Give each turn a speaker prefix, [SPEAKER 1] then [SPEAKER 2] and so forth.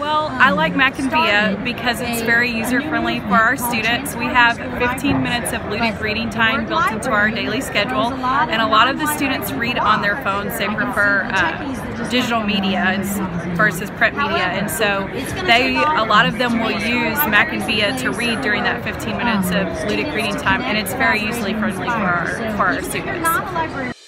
[SPEAKER 1] Well, I like MackinVIA because it's very user-friendly for our students. We have 15 minutes of ludic reading time built into our daily schedule, and a lot of the students read on their phones. They prefer uh, digital media versus print media, and so they, a lot of them will use MackinVIA to read during that 15 minutes of ludic reading time, and it's very user-friendly for our, for our students.